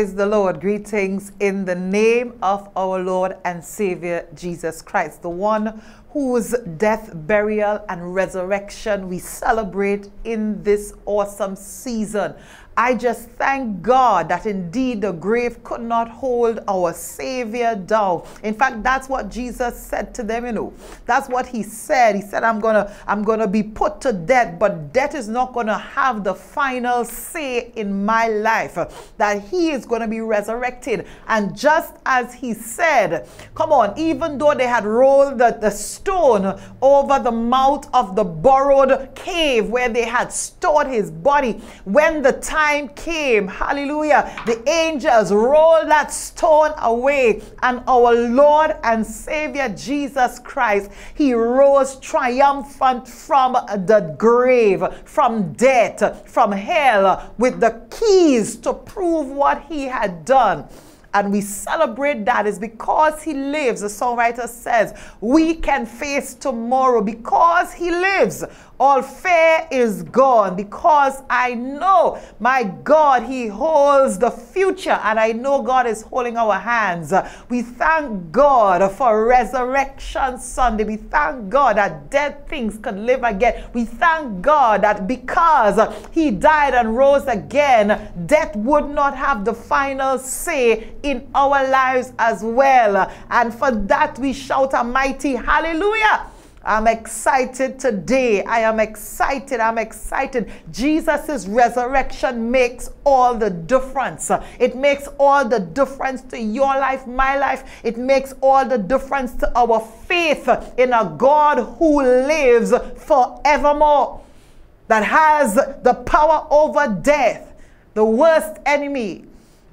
Praise the Lord. Greetings in the name of our Lord and Savior Jesus Christ, the one whose death, burial, and resurrection we celebrate in this awesome season. I just thank God that indeed the grave could not hold our Savior down. In fact, that's what Jesus said to them, you know. That's what he said. He said, I'm gonna, I'm gonna be put to death, but death is not gonna have the final say in my life. That he is gonna be resurrected. And just as he said, come on, even though they had rolled the, the stone over the mouth of the borrowed cave where they had stored his body, when the time time came, hallelujah, the angels rolled that stone away, and our Lord and Savior Jesus Christ, He rose triumphant from the grave, from death, from hell, with the keys to prove what He had done and we celebrate that is because he lives. The songwriter says, we can face tomorrow because he lives. All fear is gone because I know my God, He holds the future and I know God is holding our hands. We thank God for Resurrection Sunday. We thank God that dead things can live again. We thank God that because He died and rose again, death would not have the final say in our lives as well. And for that we shout a mighty hallelujah. I'm excited today. I am excited. I'm excited. Jesus' resurrection makes all the difference. It makes all the difference to your life, my life. It makes all the difference to our faith in a God who lives forevermore, that has the power over death, the worst enemy.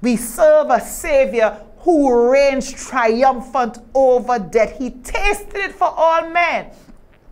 We serve a Savior who reigns triumphant over death. He tasted it for all men.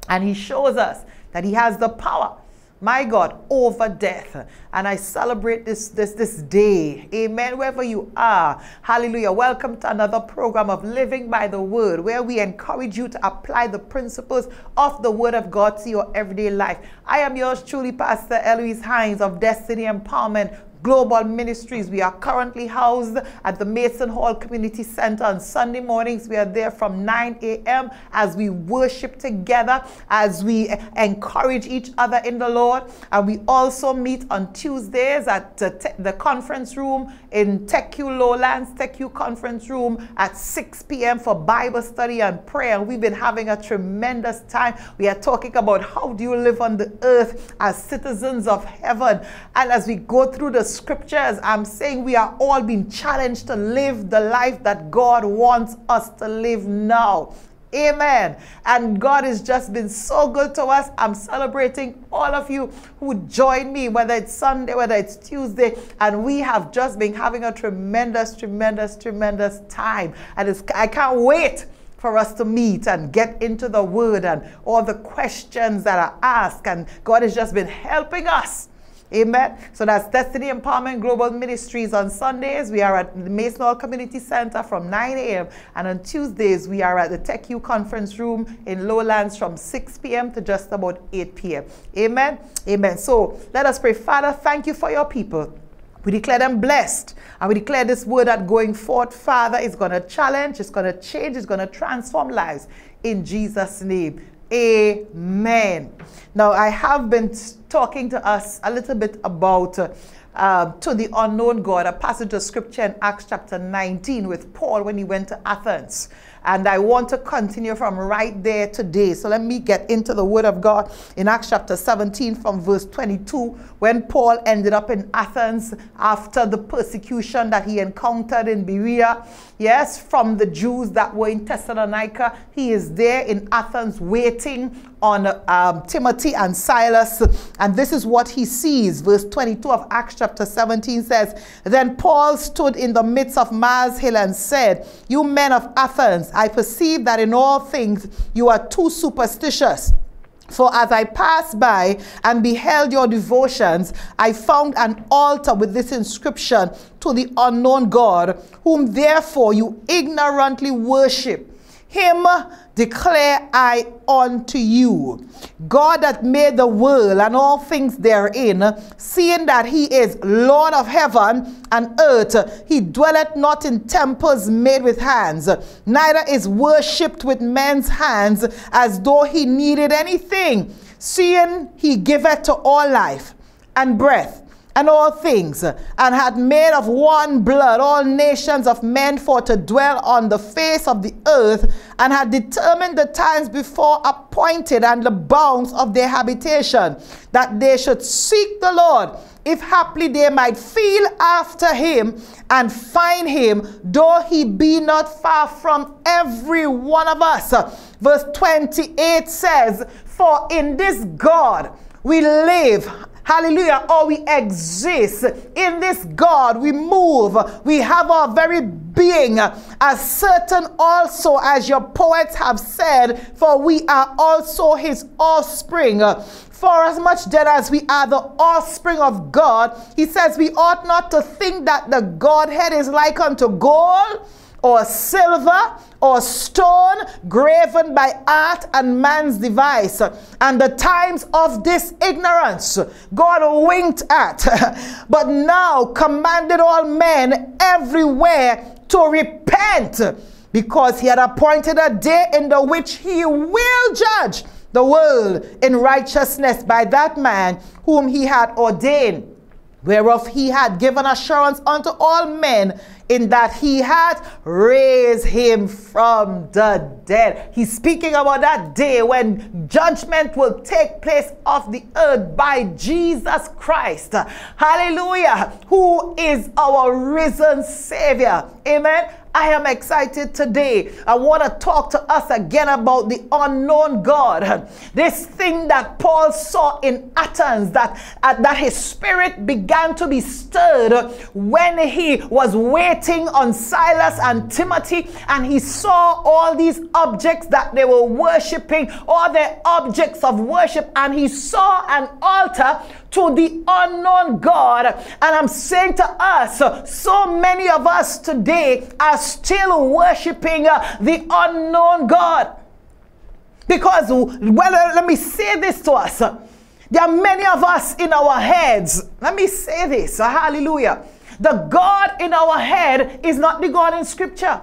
And he shows us that he has the power, my God, over death. And I celebrate this, this, this day. Amen. Wherever you are. Hallelujah. Welcome to another program of Living by the Word, where we encourage you to apply the principles of the Word of God to your everyday life. I am yours truly, Pastor Eloise Hines of Destiny Empowerment Global Ministries. We are currently housed at the Mason Hall Community Center on Sunday mornings. We are there from 9 a.m. as we worship together, as we encourage each other in the Lord. And we also meet on Tuesdays at the conference room in TechU Lowlands, TechU conference room at 6 p.m. for Bible study and prayer. And we've been having a tremendous time. We are talking about how do you live on the earth as citizens of heaven. And as we go through the scriptures, I'm saying we are all being challenged to live the life that God wants us to live now. Amen. And God has just been so good to us. I'm celebrating all of you who join me, whether it's Sunday, whether it's Tuesday, and we have just been having a tremendous, tremendous, tremendous time. And I can't wait for us to meet and get into the word and all the questions that are asked. And God has just been helping us Amen. So that's Destiny Empowerment Global Ministries on Sundays. We are at the Mason Hall Community Center from 9 a.m. And on Tuesdays, we are at the TechU Conference Room in Lowlands from 6 p.m. to just about 8 p.m. Amen. Amen. So let us pray. Father, thank you for your people. We declare them blessed. And we declare this word that going forth, Father, is going to challenge, it's going to change, it's going to transform lives. In Jesus' name. Amen. Now, I have been talking to us a little bit about uh, to the unknown God, a passage of scripture in Acts chapter 19 with Paul when he went to Athens. And I want to continue from right there today. So let me get into the Word of God in Acts chapter 17 from verse 22, when Paul ended up in Athens after the persecution that he encountered in Berea. Yes, from the Jews that were in Thessalonica. He is there in Athens waiting on um, Timothy and Silas. And this is what he sees. Verse 22 of Acts chapter 17 says, Then Paul stood in the midst of Mars Hill and said, You men of Athens, I perceive that in all things you are too superstitious. For as I passed by and beheld your devotions, I found an altar with this inscription to the unknown God, whom therefore you ignorantly worship. him declare I unto you. God that made the world and all things therein, seeing that he is Lord of heaven and earth, he dwelleth not in temples made with hands, neither is worshipped with men's hands as though he needed anything, seeing he giveth to all life and breath and all things, and had made of one blood all nations of men for to dwell on the face of the earth, and had determined the times before appointed and the bounds of their habitation, that they should seek the Lord, if haply they might feel after him and find him, though he be not far from every one of us. Verse 28 says, For in this God we live Hallelujah. Or we exist in this God. We move. We have our very being as certain also as your poets have said, for we are also his offspring. For as much then as we are the offspring of God, he says we ought not to think that the Godhead is like unto gold or silver or stone graven by art and man's device. And the times of this ignorance God winked at, but now commanded all men everywhere to repent because he had appointed a day in the which he will judge the world in righteousness by that man whom he had ordained, whereof he had given assurance unto all men in that he had raised him from the dead. He's speaking about that day when judgment will take place of the earth by Jesus Christ. Hallelujah. Who is our risen Savior. Amen. I am excited today. I want to talk to us again about the unknown God. This thing that Paul saw in Athens, that, uh, that his spirit began to be stirred when he was waiting on Silas and Timothy, and he saw all these objects that they were worshiping, all their objects of worship, and he saw an altar to the unknown God. And I'm saying to us, so many of us today are still worshiping uh, the unknown God. Because, well, let me say this to us. There are many of us in our heads. Let me say this. Hallelujah. The God in our head is not the God in Scripture.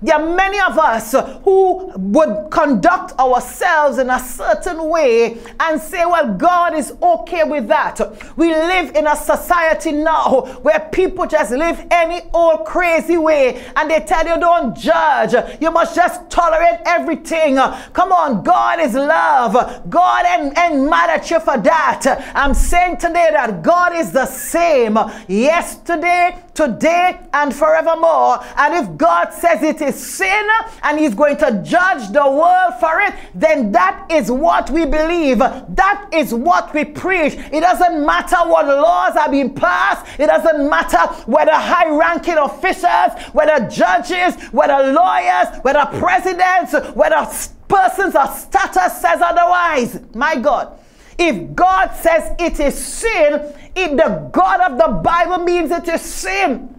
There are many of us who would conduct ourselves in a certain way and say, well, God is okay with that. We live in a society now where people just live any old crazy way and they tell you don't judge. You must just tolerate everything. Come on, God is love. God ain't, ain't mad at you for that. I'm saying today that God is the same yesterday, today, and forevermore. And if God says it is sin and He's going to judge the world for it, then that is what we believe. That is what we preach. It doesn't matter what laws are being passed, it doesn't matter whether high ranking officials, whether judges, whether lawyers, whether presidents, whether persons of status says otherwise. My God. If God says it is sin, if the God of the Bible means it is sin,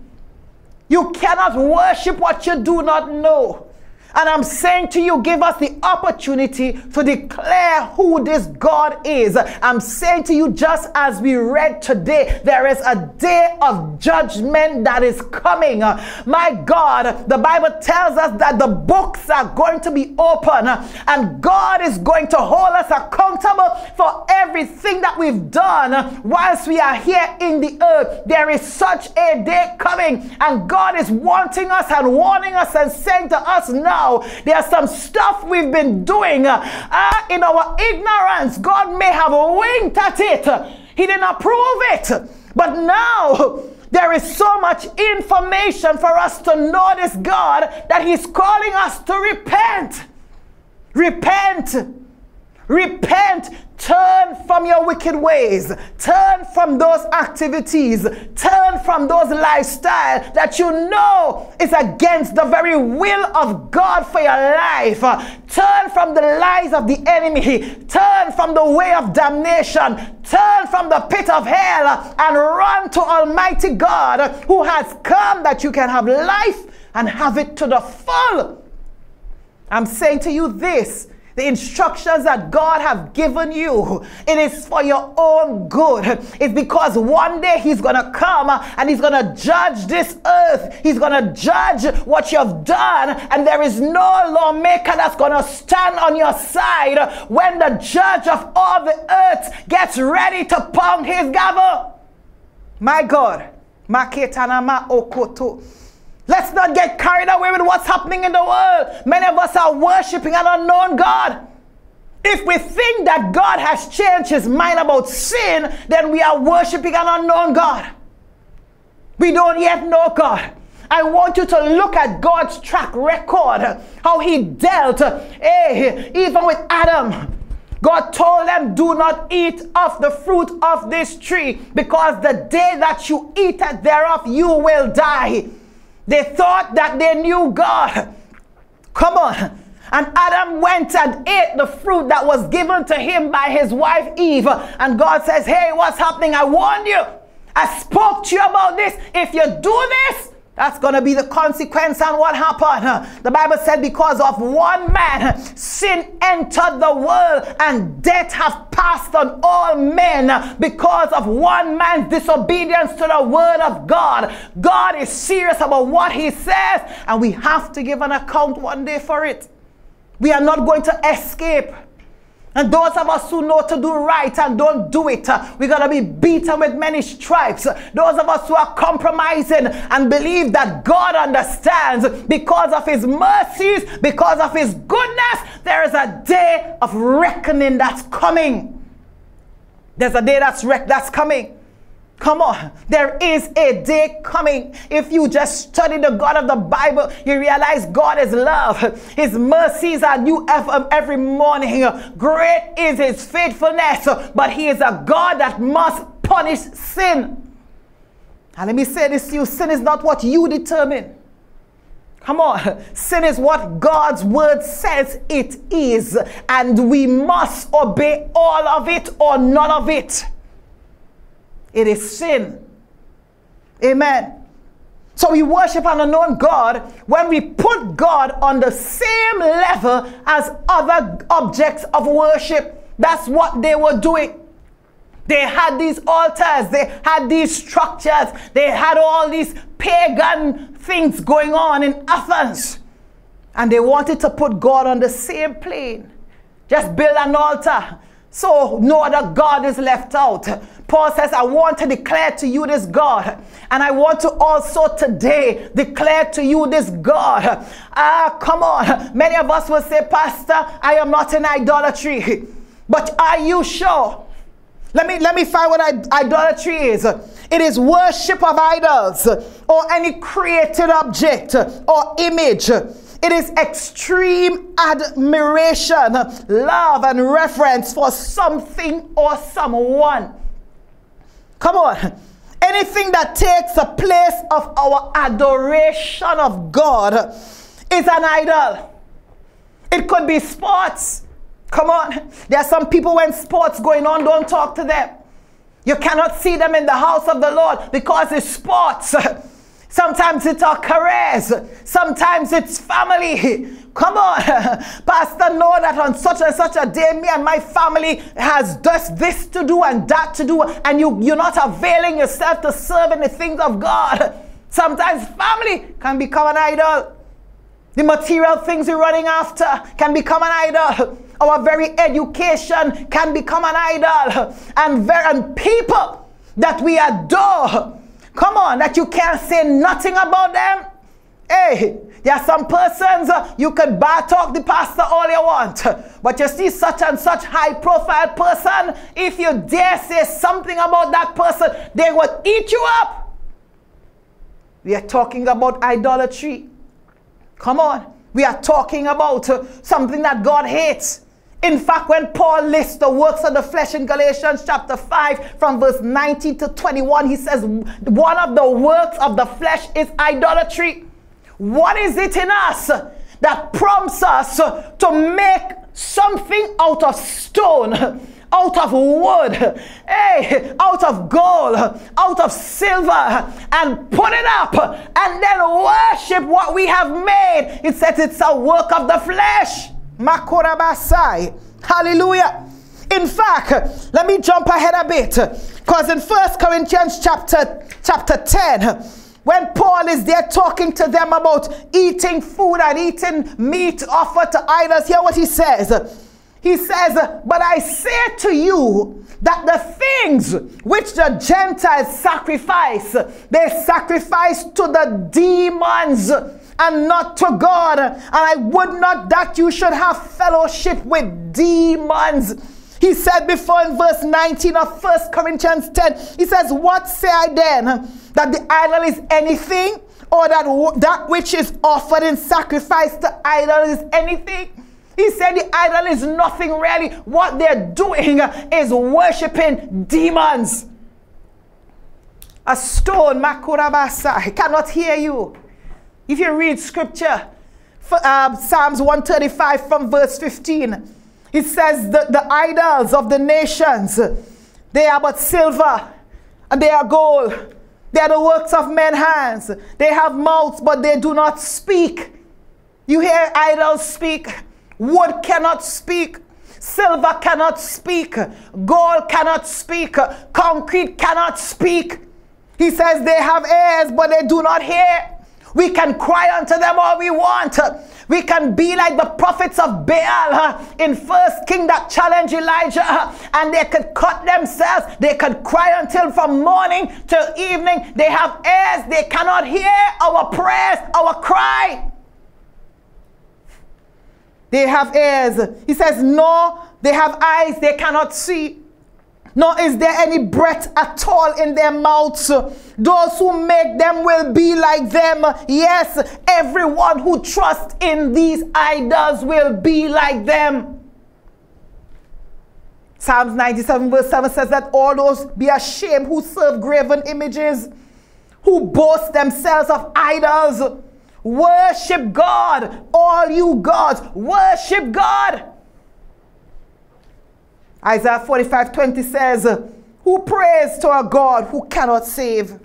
you cannot worship what you do not know. And I'm saying to you, give us the opportunity to declare who this God is. I'm saying to you, just as we read today, there is a day of judgment that is coming. My God, the Bible tells us that the books are going to be open and God is going to hold us accountable for everything that we've done whilst we are here in the earth. There is such a day coming, and God is wanting us and warning us and saying to us now now. There's some stuff we've been doing uh, uh, in our ignorance. God may have winked at it. He didn't approve it. But now, there is so much information for us to this God that He's calling us to repent. Repent. Repent. Turn from your wicked ways. Turn from those activities. Turn from those lifestyles that you know is against the very will of God for your life. Turn from the lies of the enemy. Turn from the way of damnation. Turn from the pit of hell and run to Almighty God who has come that you can have life and have it to the full. I'm saying to you this the instructions that God have given you, it is for your own good. It's because one day He's going to come and He's going to judge this earth. He's going to judge what you've done, and there is no lawmaker that's going to stand on your side when the judge of all the earth gets ready to pound his gavel. My God. Maketanama okoto. Let's not get carried away with what's happening in the world. Many of us are worshiping an unknown God. If we think that God has changed his mind about sin, then we are worshiping an unknown God. We don't yet know God. I want you to look at God's track record, how he dealt, eh, even with Adam. God told them, Do not eat of the fruit of this tree, because the day that you eat thereof, you will die. They thought that they knew God. Come on. And Adam went and ate the fruit that was given to him by his wife Eve. And God says, Hey, what's happening? I warned you. I spoke to you about this. If you do this, that's going to be the consequence and what happened. The Bible said because of one man, sin entered the world and death have passed on all men because of one man's disobedience to the word of God. God is serious about what he says and we have to give an account one day for it. We are not going to escape. And those of us who know to do right and don't do it, uh, we're going to be beaten with many stripes. Those of us who are compromising and believe that God understands because of his mercies, because of his goodness, there is a day of reckoning that's coming. There's a day that's that's coming. Come on, there is a day coming. If you just study the God of the Bible, you realize God is love. His mercies are new every morning. Great is His faithfulness, but He is a God that must punish sin. And let me say this to you sin is not what you determine. Come on. Sin is what God's word says it is, and we must obey all of it or none of it. It is sin. Amen. So we worship an unknown God when we put God on the same level as other objects of worship. That's what they were doing. They had these altars, they had these structures, they had all these pagan things going on in Athens. And they wanted to put God on the same plane. Just build an altar so no other God is left out. Paul says, I want to declare to you this God. And I want to also today declare to you this God. Ah, come on. Many of us will say, Pastor, I am not in idolatry. But are you sure? Let me let me find what idolatry is. It is worship of idols or any created object or image it is extreme admiration, love, and reverence for something or someone. Come on. Anything that takes the place of our adoration of God is an idol. It could be sports. Come on. There are some people when sports going on, don't talk to them. You cannot see them in the house of the Lord because it's sports. Sometimes it's our careers. Sometimes it's family. Come on, Pastor, know that on such and such a day, me and my family has just this to do and that to do, and you, you're not availing yourself to serve in the things of God. Sometimes family can become an idol. The material things we're running after can become an idol. Our very education can become an idol. And, very, and people that we adore Come on, that you can't say nothing about them. Hey, there are some persons uh, you could bar talk the pastor all you want, but you see such and such high profile person, if you dare say something about that person, they will eat you up. We are talking about idolatry. Come on. We are talking about uh, something that God hates. In fact, when Paul lists the works of the flesh in Galatians chapter 5 from verse 19 to 21, he says, One of the works of the flesh is idolatry. What is it in us that prompts us to make something out of stone? out of wood, hey, out of gold, out of silver, and put it up, and then worship what we have made. It says it's a work of the flesh. Makorabasai. Hallelujah. In fact, let me jump ahead a bit. Because in First Corinthians chapter, chapter 10, when Paul is there talking to them about eating food and eating meat offered to idols, hear what he says. He says, But I say to you that the things which the Gentiles sacrifice, they sacrifice to the demons and not to God. And I would not that you should have fellowship with demons. He said before in verse 19 of 1 Corinthians 10, he says, What say I then? That the idol is anything, or that that which is offered in sacrifice to idol is anything? He said the idol is nothing really. What they're doing is worshiping demons. A stone, Makurabasa, I cannot hear you. If you read scripture, uh, Psalms 135 from verse 15, it says that the idols of the nations, they are but silver and they are gold. They are the works of men's hands. They have mouths, but they do not speak. You hear idols speak. Wood cannot speak. Silver cannot speak. Gold cannot speak. Concrete cannot speak. He says they have ears, but they do not hear. We can cry unto them all we want. We can be like the prophets of Baal in First King that challenged Elijah, and they could cut themselves. They could cry until from morning till evening. They have ears. They cannot hear our prayers, our cry. They have ears. He says, No, they have eyes. They cannot see nor is there any breath at all in their mouths. Those who make them will be like them. Yes, everyone who trusts in these idols will be like them. Psalms 97 verse 7 says that all those be ashamed who serve graven images, who boast themselves of idols. Worship God, all you gods, worship God. Isaiah 45 20 says, Who prays to a God who cannot save?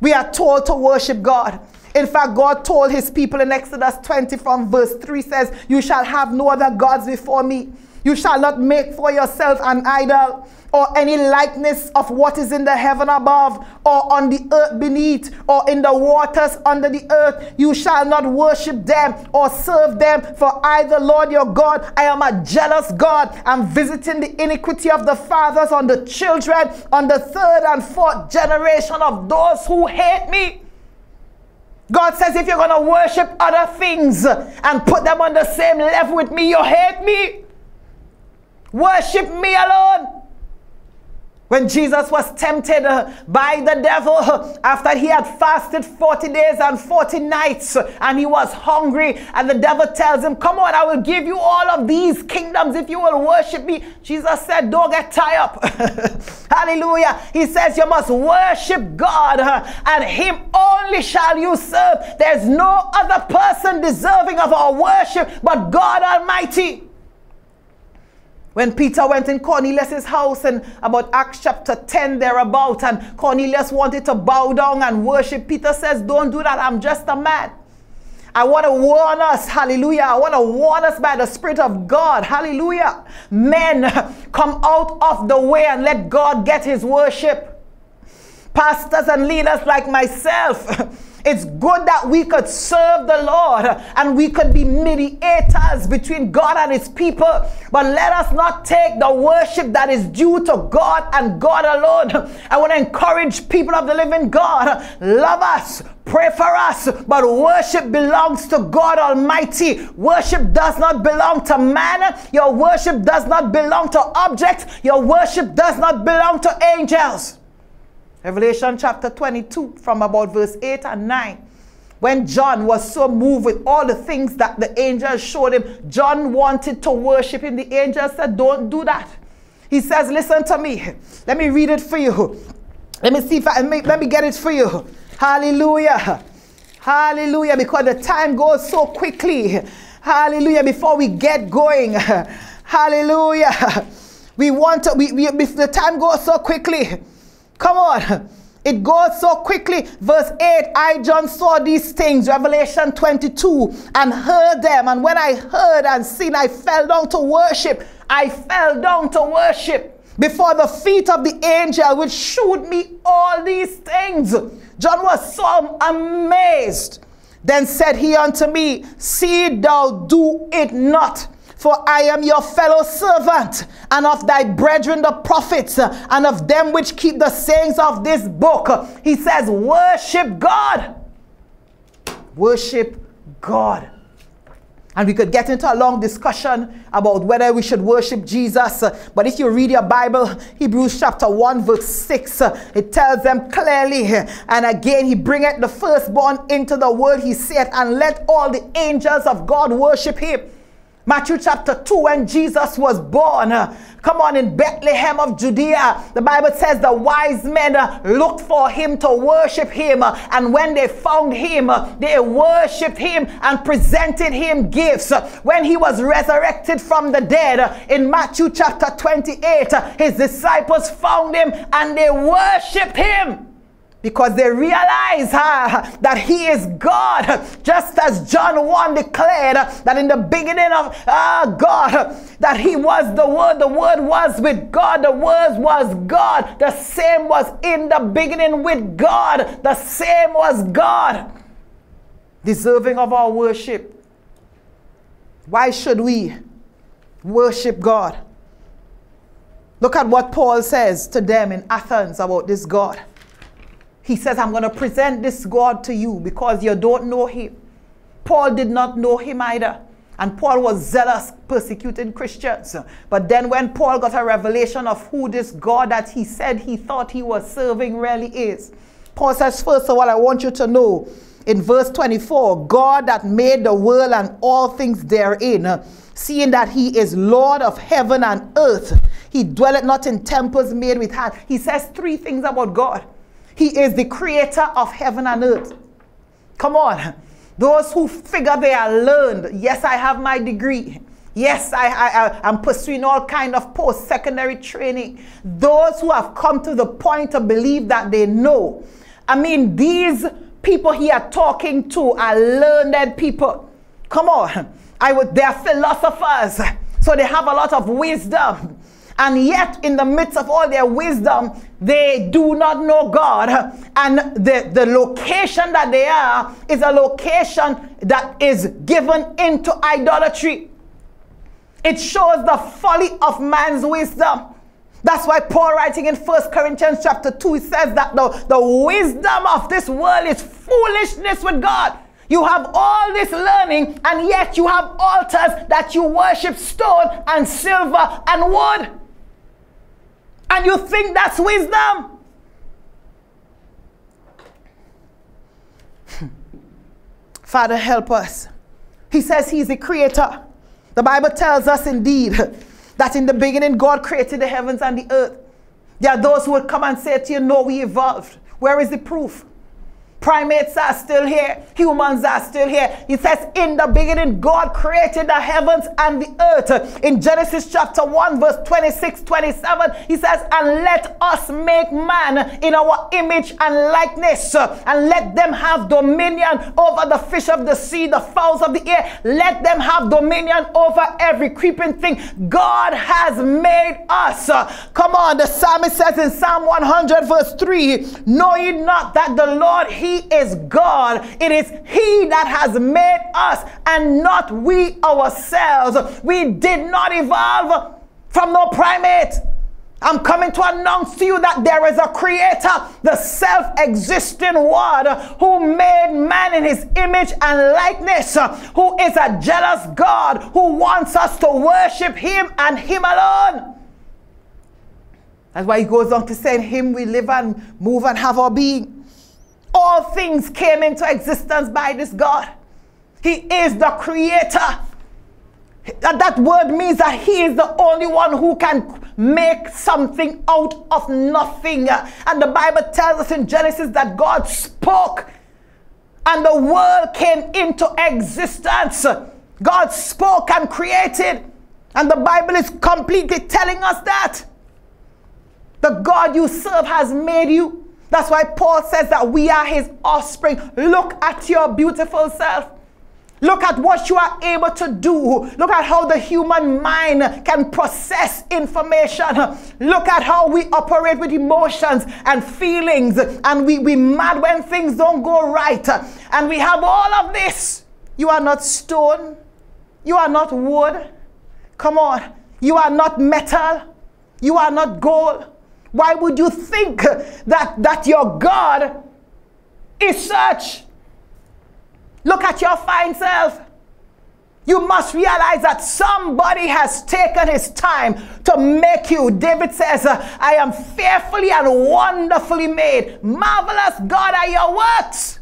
We are told to worship God. In fact, God told his people in Exodus 20 from verse 3 says, You shall have no other gods before me. You shall not make for yourself an idol or any likeness of what is in the heaven above, or on the earth beneath, or in the waters under the earth. You shall not worship them or serve them, for I, the Lord your God, I am a jealous God. I'm visiting the iniquity of the fathers on the children, on the third and fourth generation of those who hate me. God says, if you're going to worship other things and put them on the same level with me, you hate me. Worship me alone. When Jesus was tempted uh, by the devil uh, after he had fasted 40 days and 40 nights uh, and he was hungry, and the devil tells him, Come on, I will give you all of these kingdoms if you will worship me. Jesus said, Don't get tied up. Hallelujah. He says, You must worship God and him only shall you serve. There's no other person deserving of our worship but God Almighty. When Peter went in Cornelius' house and about Acts chapter 10 thereabout, and Cornelius wanted to bow down and worship, Peter says, Don't do that. I'm just a man. I want to warn us, hallelujah. I want to warn us by the Spirit of God, hallelujah. Men, come out of the way and let God get his worship. Pastors and leaders like myself, It's good that we could serve the Lord and we could be mediators between God and his people. But let us not take the worship that is due to God and God alone. I want to encourage people of the living God. Love us, pray for us, but worship belongs to God Almighty. Worship does not belong to man. Your worship does not belong to objects. Your worship does not belong to angels. Revelation chapter 22 from about verse 8 and 9. When John was so moved with all the things that the angels showed him, John wanted to worship him. The angel said, Don't do that. He says, Listen to me. Let me read it for you. Let me see if I make, let me get it for you. Hallelujah. Hallelujah. Because the time goes so quickly. Hallelujah. Before we get going. Hallelujah. We want to, we, we, the time goes so quickly. Come on. It goes so quickly. Verse 8 I, John, saw these things, Revelation 22, and heard them. And when I heard and seen, I fell down to worship. I fell down to worship before the feet of the angel which showed me all these things. John was so amazed. Then said he unto me, See thou do it not. For I am your fellow servant, and of thy brethren the prophets, and of them which keep the sayings of this book. He says, Worship God. Worship God. And we could get into a long discussion about whether we should worship Jesus. But if you read your Bible, Hebrews chapter 1, verse 6, it tells them clearly. And again, he bringeth the firstborn into the world, he saith, and let all the angels of God worship him. Matthew chapter 2, when Jesus was born, uh, come on, in Bethlehem of Judea, the Bible says the wise men uh, looked for him to worship him. Uh, and when they found him, they worshiped him and presented him gifts. When he was resurrected from the dead, in Matthew chapter 28, his disciples found him and they worshiped him because they realize uh, that he is God, just as John 1 declared that in the beginning of uh, God, that he was the Word, the Word was with God, the Word was God, the same was in the beginning with God, the same was God, deserving of our worship. Why should we worship God? Look at what Paul says to them in Athens about this God. He says, I'm going to present this God to you because you don't know him. Paul did not know him either. And Paul was zealous, persecuting Christians. But then when Paul got a revelation of who this God that he said he thought he was serving really is, Paul says, first of all, I want you to know in verse 24, God that made the world and all things therein, seeing that he is Lord of heaven and earth, he dwelleth not in temples made with hands. He says three things about God. He is the creator of heaven and earth. Come on. Those who figure they are learned. Yes, I have my degree. Yes, I, I, am pursuing all kind of post-secondary training. Those who have come to the point to believe that they know. I mean, these people he are talking to are learned people. Come on. I would, they're philosophers. So they have a lot of wisdom. And yet, in the midst of all their wisdom, they do not know God. And the, the location that they are is a location that is given into idolatry. It shows the folly of man's wisdom. That's why Paul writing in 1 Corinthians chapter 2 he says that the, the wisdom of this world is foolishness with God. You have all this learning, and yet you have altars that you worship stone and silver and wood. And you think that's wisdom? Father, help us. He says He's the creator. The Bible tells us indeed that in the beginning God created the heavens and the earth. There are those who will come and say to you, No, we evolved. Where is the proof? Primates are still here. Humans are still here. He says, In the beginning, God created the heavens and the earth. In Genesis chapter 1, verse 26, 27, he says, And let us make man in our image and likeness, and let them have dominion over the fish of the sea, the fowls of the air. Let them have dominion over every creeping thing. God has made us. Come on, the psalmist says in Psalm 100, verse 3 Know ye not that the Lord, He is God. It is He that has made us and not we ourselves. We did not evolve from no primate. I'm coming to announce to you that there is a creator, the self existing one who made man in his image and likeness, who is a jealous God who wants us to worship him and him alone. That's why he goes on to say, In him we live and move and have our being. All things came into existence by this God. He is the creator. That, word means that He is the only one who can make something out of nothing. And the Bible tells us in Genesis that God spoke and the world came into existence. God spoke and created. And the Bible is completely telling us that. The God you serve has made you. That's why Paul says that we are his offspring. Look at your beautiful self. Look at what you are able to do. Look at how the human mind can process information. Look at how we operate with emotions and feelings. And we, we mad when things don't go right. And we have all of this. You are not stone. You are not wood. Come on. You are not metal. You are not gold. Why would you think that, that your God is such? Look at your fine self. You must realize that somebody has taken his time to make you. David says, I am fearfully and wonderfully made. Marvelous God are your works.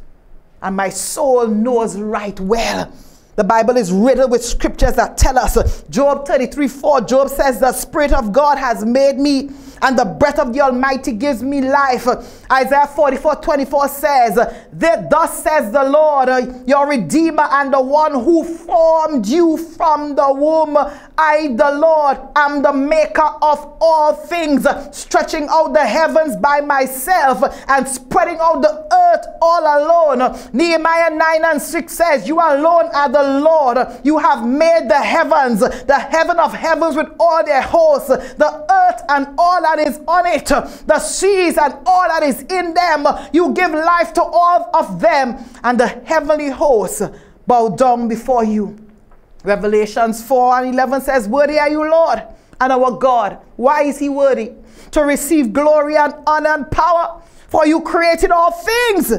And my soul knows right well. The Bible is riddled with scriptures that tell us. Job 33 4, Job says, The Spirit of God has made me and the breath of the Almighty gives me life. Isaiah 44 24 says, Thus says the Lord, uh, your Redeemer and the one who formed you from the womb. I, the Lord, am the maker of all things, stretching out the heavens by myself and spreading out the earth all alone. Nehemiah 9 and 6 says, You alone are the Lord. You have made the heavens, the heaven of heavens with all their hosts, the earth and all that is on it, the seas and all that is in them. You give life to all of them, and the heavenly hosts bow down before you. Revelations 4 and 11 says, Worthy are you, Lord, and our God. Why is he worthy? To receive glory and honor and power. For you created all things.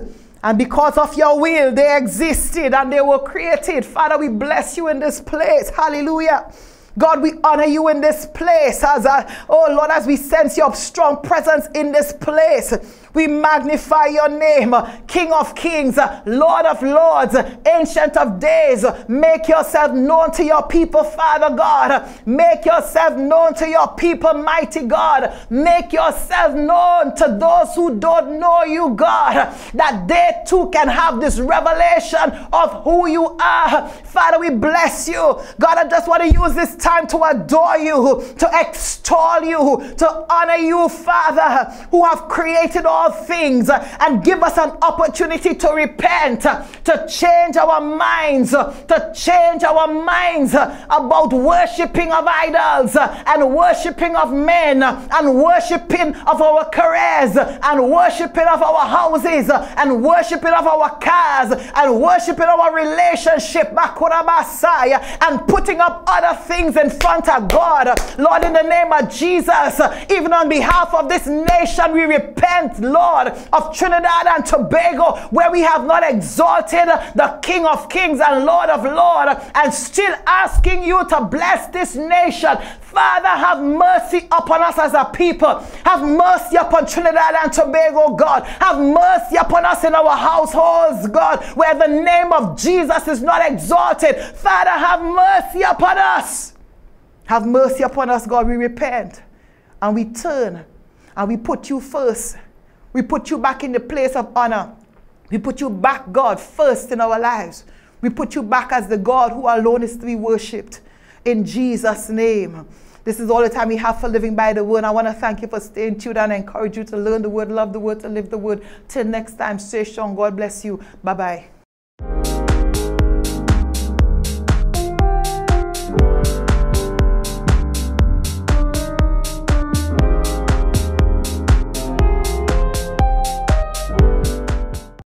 And because of your will, they existed and they were created. Father, we bless you in this place. Hallelujah. God, we honor you in this place as a, oh Lord, as we sense your strong presence in this place. We magnify your name, King of kings, Lord of lords, Ancient of days. Make yourself known to your people, Father God. Make yourself known to your people, mighty God. Make yourself known to those who don't know you, God, that they too can have this revelation of who you are. Father, we bless you. God, I just want to use this time to adore you, to extol you, to honor you, Father, who have created all all things and give us an opportunity to repent, to change our minds, to change our minds about worshiping of idols and worshiping of men and worshiping of our careers and worshiping of our houses and worshiping of our cars and worshiping our relationship and putting up other things in front of God. Lord, in the name of Jesus, even on behalf of this nation, we repent, Lord, of Trinidad and Tobago, where we have not exalted the King of Kings and Lord of Lords, and still asking you to bless this nation. Father, have mercy upon us as a people. Have mercy upon Trinidad and Tobago, God. Have mercy upon us in our households, God, where the name of Jesus is not exalted. Father, have mercy upon us. Have mercy upon us, God. We repent and we turn and we put you first. We put you back in the place of honor. We put you back, God, first in our lives. We put you back as the God who alone is to be worshipped. In Jesus' name. This is all the time we have for living by the word. I want to thank you for staying tuned and encourage you to learn the word, love the word, to live the word. Till next time, stay strong. God bless you. Bye bye.